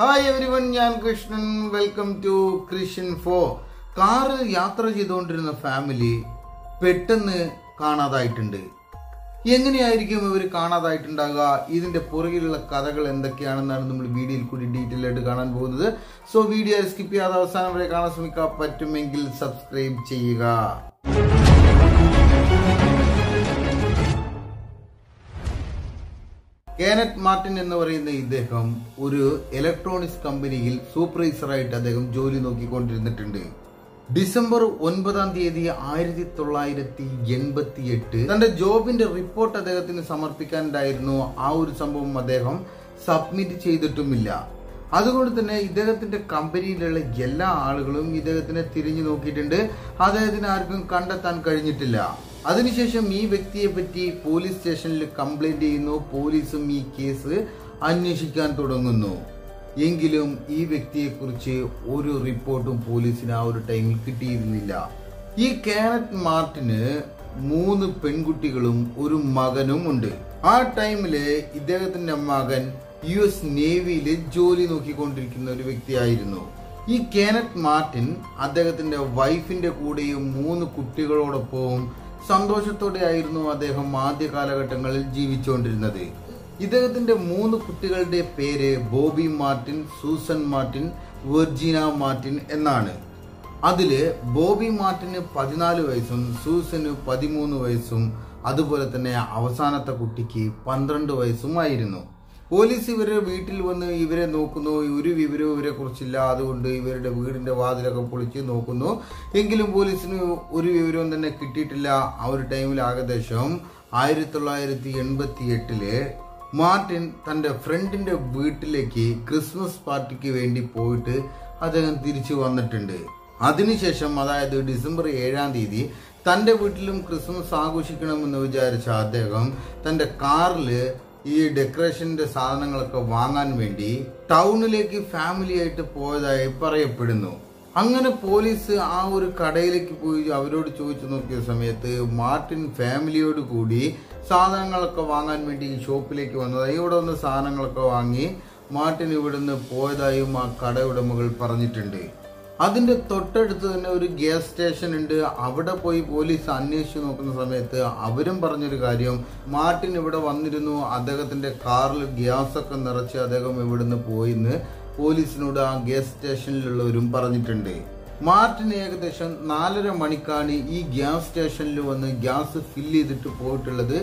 Hi every one ഞാൻ Krishnan. Welcome to Krishnan ഫോ കാറിൽ യാത്ര ചെയ്തുകൊണ്ടിരുന്ന ഫാമിലി പെട്ടെന്ന് കാണാതായിട്ടുണ്ട്. എങ്ങനെയായിരിക്കും ഇവർ കാണാതായിട്ടുണ്ടാകുക ഇതിന്റെ പുറകിലുള്ള കഥകൾ എന്തൊക്കെയാണെന്നാണ് നമ്മൾ വീഡിയോയിൽ കൂടി ഡീറ്റെയിൽ ആയിട്ട് കാണാൻ പോകുന്നത്. സോ വീഡിയോ സ്കിപ്പ് ചെയ്യാതെ അവസാനം വരെ കാണാൻ ശ്രമിക്കുക പറ്റുമെങ്കിൽ സബ്സ്ക്രൈബ് ചെയ്യുക. കേനറ്റ് മാർട്ടിൻ എന്ന് പറയുന്ന ഇദ്ദേഹം ഒരു ഇലക്ട്രോണിക്സ് കമ്പനിയിൽ സൂപ്പർവൈസറായിട്ട് അദ്ദേഹം ജോലി നോക്കിക്കൊണ്ടിരുന്നിട്ടുണ്ട്. ഡിസംബർ ഒൻപതാം തീയതി ആയിരത്തി തൊള്ളായിരത്തി എൺപത്തി എട്ട് തന്റെ ജോബിന്റെ റിപ്പോർട്ട് അദ്ദേഹത്തിന് സമർപ്പിക്കാനുണ്ടായിരുന്നു. ആ ഒരു സംഭവം അദ്ദേഹം സബ്മിറ്റ് ചെയ്തിട്ടുമില്ല. അതുകൊണ്ട് തന്നെ ഇദ്ദേഹത്തിന്റെ കമ്പനിയിലുള്ള എല്ലാ ആളുകളും ഇദ്ദേഹത്തിനെ തിരിഞ്ഞു നോക്കിയിട്ടുണ്ട്. അദ്ദേഹത്തിന് ആർക്കും കണ്ടെത്താൻ കഴിഞ്ഞിട്ടില്ല. അതിനുശേഷം ഈ വ്യക്തിയെ പറ്റി പോലീസ് സ്റ്റേഷനിൽ കംപ്ലൈന്റ് ചെയ്യുന്നു. പോലീസും ഈ കേസ് അന്വേഷിക്കാൻ തുടങ്ങുന്നു. എങ്കിലും ഈ വ്യക്തിയെ കുറിച്ച് ഒരു റിപ്പോർട്ടും പോലീസിന് ആ ഒരു ടൈമിൽ കിട്ടിയിരുന്നില്ല. ഈ കാനറ്റ് മാർട്ടിന് മൂന്ന് പെൺകുട്ടികളും ഒരു മകനും ഉണ്ട്. ആ ടൈമിൽ ഇദ്ദേഹത്തിന്റെ മകൻ യു എസ് നേവിയിൽ ജോലി നോക്കിക്കൊണ്ടിരിക്കുന്ന ഒരു വ്യക്തിയായിരുന്നു. ഈ കാനറ്റ് മാർട്ടിൻ അദ്ദേഹത്തിന്റെ വൈഫിന്റെ കൂടെയും മൂന്ന് കുട്ടികളോടൊപ്പവും സന്തോഷത്തോടെ ആയിരുന്നു അദ്ദേഹം ആദ്യ കാലഘട്ടങ്ങളിൽ ജീവിച്ചുകൊണ്ടിരുന്നത്. ഇദ്ദേഹത്തിന്റെ മൂന്ന് കുട്ടികളുടെ പേര് Bobby Martin Susan Martin Virginia Martin എന്നാണ്. അതിൽ ബോബി മാർട്ടിന് പതിനാല് വയസ്സും സൂസന് പതിമൂന്ന് വയസ്സും അതുപോലെ തന്നെ അവസാനത്തെ കുട്ടിക്ക് പന്ത്രണ്ട് വയസ്സുമായിരുന്നു. പോലീസ് ഇവരുടെ വീട്ടിൽ വന്ന് ഇവരെ നോക്കുന്നു. ഒരു വിവരവും ഇവരെ കുറിച്ചില്ല. അതുകൊണ്ട് ഇവരുടെ വീടിന്റെ വാതിലൊക്കെ പൊളിച്ച് നോക്കുന്നു. എങ്കിലും പോലീസിന് ഒരു വിവരവും തന്നെ കിട്ടിയിട്ടില്ല. ആ ഒരു ടൈമിൽ ഏകദേശം ആയിരത്തി തൊള്ളായിരത്തി എൺപത്തി എട്ടിൽ മാർട്ടിൻ തന്റെ ഫ്രണ്ടിന്റെ വീട്ടിലേക്ക് ക്രിസ്മസ് പാർട്ടിക്ക് വേണ്ടി പോയിട്ട് അദ്ദേഹം തിരിച്ചു വന്നിട്ടുണ്ട്. അതിനുശേഷം അതായത് ഡിസംബർ ഏഴാം തീയതി തന്റെ വീട്ടിലും ക്രിസ്മസ് ആഘോഷിക്കണമെന്ന് വിചാരിച്ച അദ്ദേഹം തന്റെ കാറിൽ ഈ ഡെക്കറേഷന്റെ സാധനങ്ങളൊക്കെ വാങ്ങാൻ വേണ്ടി ടൗണിലേക്ക് ഫാമിലി ആയിട്ട് പോയതായി പറയപ്പെടുന്നു. അങ്ങനെ പോലീസ് ആ ഒരു കടയിലേക്ക് പോയി അവരോട് ചോദിച്ചു നോക്കിയ സമയത്ത് മാർട്ടിൻ ഫാമിലിയോട് കൂടി സാധനങ്ങളൊക്കെ വാങ്ങാൻ വേണ്ടി ഈ ഷോപ്പിലേക്ക് വന്നതായി. ഇവിടെ വന്ന് സാധനങ്ങളൊക്കെ വാങ്ങി മാർട്ടിൻ ഇവിടുന്ന് പോയതായും ആ കട ഉടമകൾ പറഞ്ഞിട്ടുണ്ട്. അതിന്റെ തൊട്ടടുത്ത് തന്നെ ഒരു ഗ്യാസ് സ്റ്റേഷൻ ഉണ്ട്. അവിടെ പോയി പോലീസ് അന്വേഷിച്ചു നോക്കുന്ന സമയത്ത് അവരും പറഞ്ഞൊരു കാര്യം. മാർട്ടിൻ ഇവിടെ വന്നിരുന്നു. അദ്ദേഹത്തിന്റെ കാറിൽ ഗ്യാസ് ഒക്കെ നിറച്ച് അദ്ദേഹം ഇവിടുന്ന് പോയിന്ന് പോലീസിനോട് ആ ഗ്യാസ് സ്റ്റേഷനിലുള്ളവരും പറഞ്ഞിട്ടുണ്ട്. മാർട്ടിന് ഏകദേശം നാലര മണിക്കാണ് ഈ ഗ്യാസ് സ്റ്റേഷനിൽ വന്ന് ഗ്യാസ് ഫില്ല് ചെയ്തിട്ട് പോയിട്ടുള്ളത്.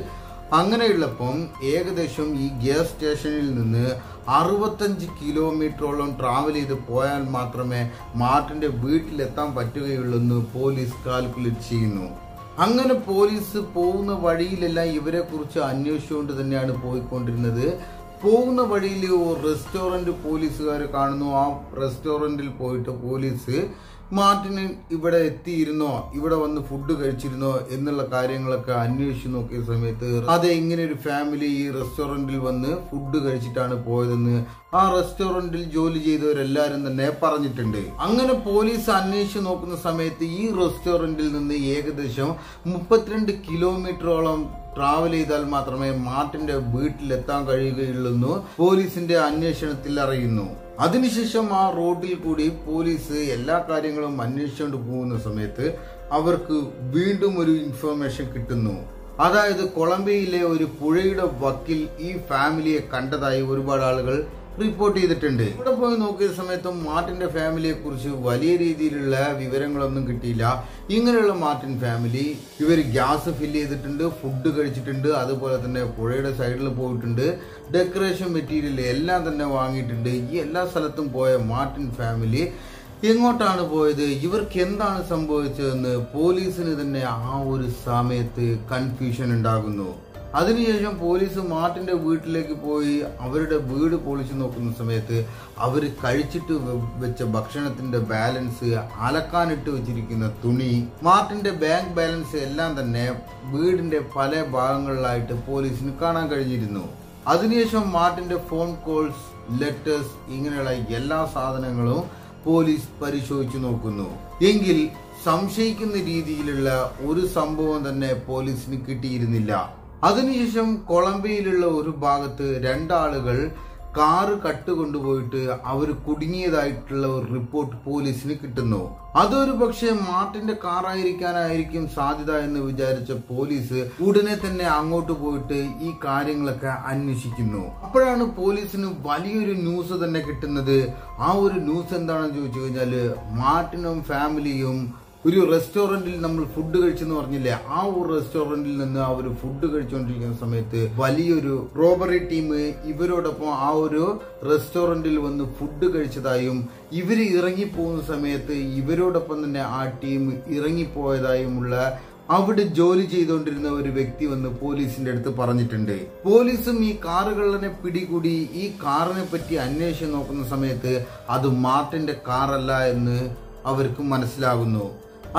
അങ്ങനെയുള്ളപ്പം ഏകദേശം ഈ ഗ്യാസ് സ്റ്റേഷനിൽ നിന്ന് അറുപത്തഞ്ച് കിലോമീറ്ററോളം ട്രാവൽ ചെയ്ത് പോയാൽ മാത്രമേ മാർട്ടിന്റെ വീട്ടിലെത്താൻ പറ്റുകയുള്ളൂ എന്ന് പോലീസ് കാൽക്കുലേറ്റ് ചെയ്യുന്നു. അങ്ങനെ പോലീസ് പോകുന്ന വഴിയിലെല്ലാം ഇവരെ കുറിച്ച് അന്വേഷിച്ചുകൊണ്ട് തന്നെയാണ് പോയിക്കൊണ്ടിരുന്നത്. പോകുന്ന വഴിയിൽ ഒരു റെസ്റ്റോറന്റ് പോലീസുകാർ കാണുന്നു. ആ റെസ്റ്റോറന്റിൽ പോയിട്ട് പോലീസ് മാർട്ടിന് ഇവിടെ എത്തിയിരുന്നോ? ഇവിടെ വന്ന് ഫുഡ് കഴിച്ചിരുന്നോ? എന്നുള്ള കാര്യങ്ങളൊക്കെ അന്വേഷിച്ചു നോക്കിയ സമയത്ത് അതെ ഇങ്ങനെ ഒരു ഫാമിലി ഈ റെസ്റ്റോറന്റിൽ വന്ന് ഫുഡ് കഴിച്ചിട്ടാണ് പോയതെന്ന് ആ റെസ്റ്റോറന്റിൽ ജോലി ചെയ്തവരെല്ലാവരും തന്നെ പറഞ്ഞിട്ടുണ്ട്. അങ്ങനെ പോലീസ് അന്വേഷിച്ച് നോക്കുന്ന സമയത്ത് ഈ റെസ്റ്റോറന്റിൽ നിന്ന് ഏകദേശം മുപ്പത്തിരണ്ട് കിലോമീറ്ററോളം ട്രാവൽ ചെയ്താൽ മാത്രമേ മാർട്ടിന്റെ വീട്ടിലെത്താൻ കഴിയുകയുള്ളൂ പോലീസിന്റെ അന്വേഷണത്തിൽ അറിയുന്നു. അതിനുശേഷം ആ റോഡിൽ കൂടി പോലീസ് എല്ലാ കാര്യങ്ങളും അന്വേഷിച്ചുകൊണ്ട് പോകുന്ന സമയത്ത് അവർക്ക് വീണ്ടും ഒരു ഇൻഫർമേഷൻ കിട്ടുന്നു. അതായത് കൊളംബിയയിലെ ഒരു പുഴയുടെ വക്കിൽ ഈ ഫാമിലിയെ കണ്ടതായി ഒരുപാട് ആളുകൾ റിപ്പോർട്ട് ചെയ്തിട്ടുണ്ട്. ഇവിടെ പോയി നോക്കിയ സമയത്തും മാർട്ടിന്റെ ഫാമിലിയെ കുറിച്ച് വലിയ രീതിയിലുള്ള വിവരങ്ങളൊന്നും കിട്ടിയില്ല. ഇങ്ങനെയുള്ള മാർട്ടിൻ ഫാമിലി ഇവർ ഗ്യാസ് ഫില്ല് ചെയ്തിട്ടുണ്ട് ഫുഡ് കഴിച്ചിട്ടുണ്ട് അതുപോലെ തന്നെ പുഴയുടെ സൈഡിൽ പോയിട്ടുണ്ട്. ഡെക്കറേഷൻ മെറ്റീരിയൽ എല്ലാം തന്നെ വാങ്ങിയിട്ടുണ്ട്. ഈ എല്ലാ സ്ഥലത്തും പോയ മാർട്ടിൻ ഫാമിലി എങ്ങോട്ടാണ് പോയത്? ഇവർക്ക് എന്താണ് സംഭവിച്ചതെന്ന് പോലീസിന് തന്നെ ആ ഒരു സമയത്ത് കൺഫ്യൂഷൻ ഉണ്ടാകുന്നു. അതിനുശേഷം പോലീസ് മാർട്ടിന്റെ വീട്ടിലേക്ക് പോയി അവരുടെ വീട് പൊളിച്ചു നോക്കുന്ന സമയത്ത് അവർ കഴിച്ചിട്ട് വെച്ച ഭക്ഷണത്തിന്റെ ബാലൻസ് അലക്കാനിട്ട് വെച്ചിരിക്കുന്ന തുണി മാർട്ടിന്റെ ബാങ്ക് ബാലൻസ് എല്ലാം തന്നെ വീടിന്റെ പല ഭാഗങ്ങളിലായിട്ട് പോലീസിന് കാണാൻ കഴിഞ്ഞിരുന്നു. അതിനുശേഷം മാർട്ടിന്റെ ഫോൺ കോൾസ് ലെറ്റേഴ്സ് ഇങ്ങനെയുള്ള എല്ലാ സാധനങ്ങളും പോലീസ് പരിശോധിച്ചു നോക്കുന്നു. എങ്കിൽ സംശയിക്കുന്ന രീതിയിലുള്ള ഒരു സംഭവം തന്നെ പോലീസിന് കിട്ടിയിരുന്നില്ല. അതിനുശേഷം കൊളംബിയയിലുള്ള ഒരു ഭാഗത്ത് രണ്ടാളുകൾ കാറ് കട്ട് കൊണ്ടുപോയിട്ട് അവർ കുടുങ്ങിയതായിട്ടുള്ള ഒരു റിപ്പോർട്ട് പോലീസിന് കിട്ടുന്നു. അതൊരു പക്ഷേ മാർട്ടിന്റെ കാറായിരിക്കാനായിരിക്കും സാധ്യത എന്ന് വിചാരിച്ച പോലീസ് ഉടനെ തന്നെ അങ്ങോട്ട് പോയിട്ട് ഈ കാര്യങ്ങളൊക്കെ അന്വേഷിക്കുന്നു. അപ്പോഴാണ് പോലീസിന് വലിയൊരു ന്യൂസ് തന്നെ കിട്ടുന്നത്. ആ ഒരു ന്യൂസ് എന്താണെന്ന് ചോദിച്ചു കഴിഞ്ഞാൽ മാർട്ടിനും ഫാമിലിയും ഒരു റെസ്റ്റോറന്റിൽ നമ്മൾ ഫുഡ് കഴിച്ചെന്ന് പറഞ്ഞില്ലേ ആ ഒരു റെസ്റ്റോറന്റിൽ നിന്ന് അവർ ഫുഡ് കഴിച്ചുകൊണ്ടിരിക്കുന്ന സമയത്ത് വലിയൊരു റോബറി ടീം ഇവരോടൊപ്പം ആ ഒരു റെസ്റ്റോറന്റിൽ വന്ന് ഫുഡ് കഴിച്ചതായും ഇവർ ഇറങ്ങിപ്പോകുന്ന സമയത്ത് ഇവരോടൊപ്പം തന്നെ ആ ടീം ഇറങ്ങിപ്പോയതായുമുള്ള അവിടെ ജോലി ചെയ്തുകൊണ്ടിരുന്ന ഒരു വ്യക്തി വന്ന് പോലീസിന്റെ അടുത്ത് പറഞ്ഞിട്ടുണ്ട്. പോലീസും ഈ കാറുകളെ പിടികൂടി ഈ കാറിനെ പറ്റി അന്വേഷിച്ച് നോക്കുന്ന സമയത്ത് അത് മാർട്ടിന്റെ കാറല്ല എന്ന് അവർക്ക് മനസ്സിലാകുന്നു.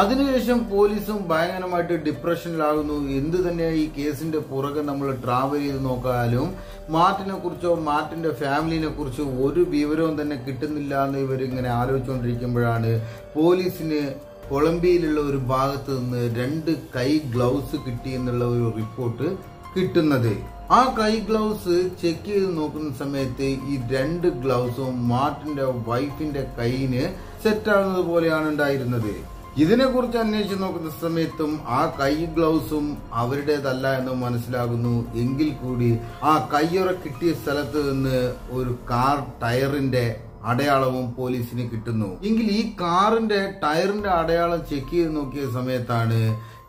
അതിനുശേഷം പോലീസും ഭയങ്കരമായിട്ട് ഡിപ്രഷനിലാകുന്നു. എന്ത് തന്നെ ഈ കേസിന്റെ പുറകെ നമ്മൾ ട്രാവൽ ചെയ്ത് നോക്കാലും മാർട്ടിനെ കുറിച്ചോ മാർട്ടിന്റെ ഫാമിലിനെ കുറിച്ചോ ഒരു വിവരവും തന്നെ കിട്ടുന്നില്ല എന്ന് ഇവരിങ്ങനെ ആലോചിച്ചുകൊണ്ടിരിക്കുമ്പോഴാണ് പോലീസിന് കൊളംബിയയിലുള്ള ഒരു ഭാഗത്ത് നിന്ന് രണ്ട് കൈ ഗ്ലൗസ് കിട്ടി എന്നുള്ള ഒരു റിപ്പോർട്ട് കിട്ടുന്നത്. ആ കൈ ഗ്ലൗസ് ചെക്ക് ചെയ്ത് നോക്കുന്ന സമയത്ത് ഈ രണ്ട് ഗ്ലൗസും മാർട്ടിന്റെ വൈഫിന്റെ കൈയിന് സെറ്റ് ആകുന്നത് പോലെയാണ് ഉണ്ടായിരുന്നത്. ഇതിനെക്കുറിച്ച് അന്വേഷിച്ച് നോക്കുന്ന സമയത്തും ആ കൈ ഗ്ലൗസും അവരുടേതല്ല എന്ന് മനസ്സിലാകുന്നു. എങ്കിൽ കൂടി ആ കയ്യുറ കിട്ടിയ സ്ഥലത്ത് നിന്ന് ഒരു കാർ ടയറിന്റെ അടയാളവും പോലീസിന് കിട്ടുന്നു. എങ്കിൽ ഈ കാറിന്റെ ടയറിന്റെ അടയാളം ചെക്ക് ചെയ്ത് നോക്കിയ സമയത്താണ്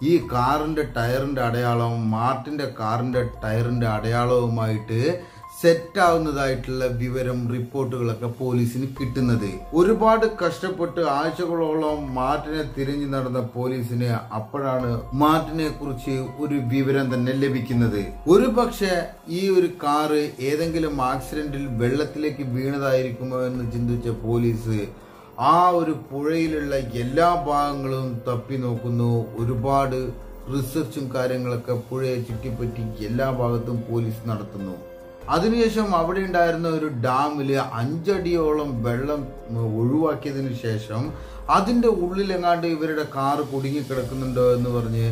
ഈ കാറിന്റെ ടയറിന്റെ അടയാളവും മാർട്ടിന്റെ കാറിന്റെ ടയറിന്റെ അടയാളവുമായിട്ട് സെറ്റ് ആവുന്നതായിട്ടുള്ള വിവരം റിപ്പോർട്ടുകളൊക്കെ പോലീസിന് കിട്ടുന്നത്. ഒരുപാട് കഷ്ടപ്പെട്ട് ആഴ്ചകളോളം മാർട്ടിനെ തിരിഞ്ഞു നടന്ന പോലീസിന് അപ്പോഴാണ് മാർട്ടിനെ കുറിച്ച് ഒരു വിവരം തന്നെ ലഭിക്കുന്നത്. ഒരുപക്ഷെ ഈ ഒരു കാറ് ഏതെങ്കിലും ആക്സിഡന്റിൽ വെള്ളത്തിലേക്ക് വീണതായിരിക്കുമോ എന്ന് ചിന്തിച്ച പോലീസ് ആ ഒരു പുഴയിലുള്ള എല്ലാ ഭാഗങ്ങളും തപ്പി നോക്കുന്നു. ഒരുപാട് റിസർച്ചും കാര്യങ്ങളൊക്കെ പുഴയെ ചുറ്റിപ്പറ്റി എല്ലാ ഭാഗത്തും പോലീസ് നടത്തുന്നു. അതിനുശേഷം അവിടെ ഉണ്ടായിരുന്ന ഒരു ഡാമിൽ അഞ്ചടിയോളം വെള്ളം ഒഴിവാക്കിയതിനു ശേഷം അതിന്റെ ഉള്ളിലെങ്ങാണ്ട് ഇവരുടെ കാറ് കുടുങ്ങിക്കിടക്കുന്നുണ്ടോ എന്ന് പറഞ്ഞ്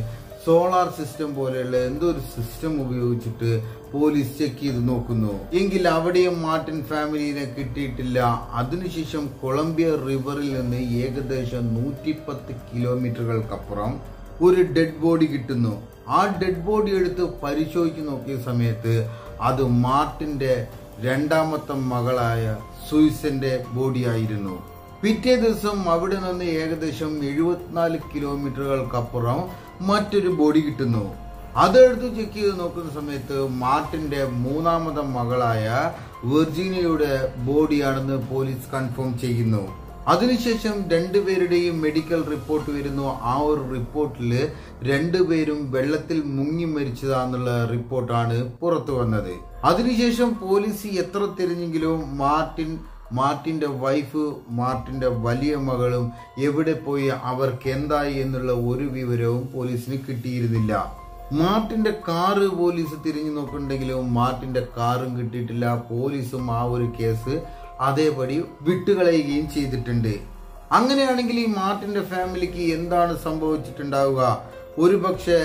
സോളാർ സിസ്റ്റം പോലെയുള്ള എന്തോ ഒരു സിസ്റ്റം ഉപയോഗിച്ചിട്ട് പോലീസ് ചെക്ക് ചെയ്ത് നോക്കുന്നു. എങ്കിൽ അവിടെയും മാർട്ടിൻ ഫാമിലിനെ കിട്ടിയിട്ടില്ല. അതിനുശേഷം കൊളംബിയ റിവറിൽ നിന്ന് ഏകദേശം നൂറ്റിപ്പത്ത് കിലോമീറ്ററുകൾക്കപ്പുറം ഒരു ഡെഡ് ബോഡി കിട്ടുന്നു. ആ ഡെഡ് ബോഡി എടുത്ത് പരിശോധിച്ച് നോക്കിയ സമയത്ത് അത് മാർട്ടിന്റെ രണ്ടാമത്തെ മകളായ സുയിസന്റെ ബോഡിയായിരുന്നു. പിറ്റേ ദിവസം അവിടെ നിന്ന് ഏകദേശം എഴുപത്തിനാല് കിലോമീറ്ററുകൾക്കപ്പുറം മറ്റൊരു ബോഡി കിട്ടുന്നു. അതെടുത്ത് ചെക്ക് ചെയ്ത് നോക്കുന്ന സമയത്ത് മാർട്ടിന്റെ മൂന്നാമത്തെ മകളായ വെർജീനിയയുടെ ബോഡിയാണെന്ന് പോലീസ് കൺഫേം ചെയ്യുന്നു. അതിനുശേഷം രണ്ടുപേരുടെയും മെഡിക്കൽ റിപ്പോർട്ട് വരുന്നു. ആ ഒരു റിപ്പോർട്ടിൽ രണ്ടുപേരും വെള്ളത്തിൽ മുങ്ങി മരിച്ചതാന്നുള്ള റിപ്പോർട്ടാണ് പുറത്തു വന്നത്. അതിനുശേഷം പോലീസ് എത്ര തിരഞ്ഞെങ്കിലും മാർട്ടിൻ മാർട്ടിന്റെ വൈഫ് മാർട്ടിന്റെ വലിയ മകളും എവിടെ പോയി അവർക്ക് എന്തായി എന്നുള്ള ഒരു വിവരവും പോലീസിന് കിട്ടിയിരുന്നില്ല. മാർട്ടിന്റെ കാറ് പോലീസ് തിരിഞ്ഞു നോക്കുന്നുണ്ടെങ്കിലും മാർട്ടിന്റെ കാറും കിട്ടിയിട്ടില്ല. പോലീസും ആ ഒരു കേസ് അതേപടി വിട്ടുകളയുകയും ചെയ്തിട്ടുണ്ട്. അങ്ങനെയാണെങ്കിൽ ഈ മാർട്ടിന്റെ ഫാമിലിക്ക് എന്താണ് സംഭവിച്ചിട്ടുണ്ടാവുക? ഒരു പക്ഷേ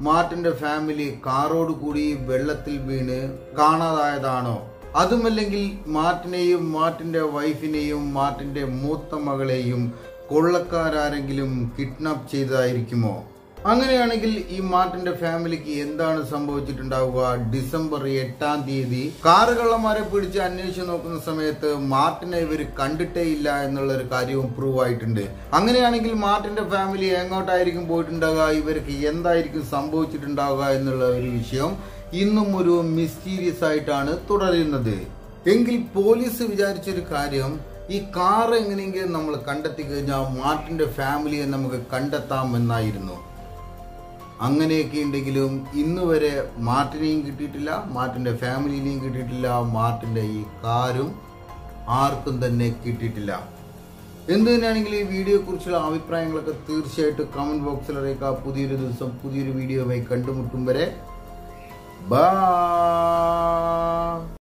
മാർട്ടിന്റെ ഫാമിലി കാറോട് കൂടി വെള്ളത്തിൽ വീണ് കാണാതായതാണോ? അതുമല്ലെങ്കിൽ മാർട്ടിനെയും മാർട്ടിന്റെ വൈഫിനെയും മാർട്ടിന്റെ മൂത്ത മകളെയും കൊള്ളക്കാരെങ്കിലും കിഡ്നാപ്പ് ചെയ്തതായിരിക്കുമോ? അങ്ങനെയാണെങ്കിൽ ഈ മാർട്ടിന്റെ ഫാമിലിക്ക് എന്താണ് സംഭവിച്ചിട്ടുണ്ടാവുക? ഡിസംബർ എട്ടാം തീയതി കാറുകള്ളന്മാരെ പിടിച്ച് അന്വേഷിച്ച് നോക്കുന്ന സമയത്ത് മാർട്ടിനെ ഇവർ കണ്ടിട്ടേ ഇല്ല എന്നുള്ള ഒരു കാര്യവും പ്രൂവ് ആയിട്ടുണ്ട്. അങ്ങനെയാണെങ്കിൽ മാർട്ടിന്റെ ഫാമിലി എങ്ങോട്ടായിരിക്കും പോയിട്ടുണ്ടാവുക? ഇവർക്ക് എന്തായിരിക്കും സംഭവിച്ചിട്ടുണ്ടാവുക എന്നുള്ള ഒരു വിഷയം ഇന്നും ഒരു മിസ്റ്റീരിയസ് ആയിട്ടാണ് തുടരുന്നത്. എങ്കിൽ പോലീസ് വിചാരിച്ചൊരു കാര്യം ഈ കാർ എങ്ങനെയെങ്കിലും നമ്മൾ കണ്ടെത്തി കഴിഞ്ഞാൽ മാർട്ടിന്റെ ഫാമിലിയെ നമുക്ക് കണ്ടെത്താം എന്നായിരുന്നു അങ്ങനെയൊക്കെ ഉണ്ടെങ്കിലും ഇന്ന് വരെ മാർട്ടിനെയും കിട്ടിയിട്ടില്ല മാർട്ടിന്റെ ഫാമിലിനെയും കിട്ടിയിട്ടില്ല മാർട്ടിന്റെ ഈ കാരും ആർക്കും തന്നെ കിട്ടിയിട്ടില്ല. എന്ത് തന്നെയാണെങ്കിൽ ഈ വീഡിയോയെ കുറിച്ചുള്ള അഭിപ്രായങ്ങളൊക്കെ തീർച്ചയായിട്ടും കമന്റ് ബോക്സിൽ അറിയിക്കുക. പുതിയൊരു ദിവസം പുതിയൊരു വീഡിയോയുമായി കണ്ടുമുട്ടും വരെ. ബൈ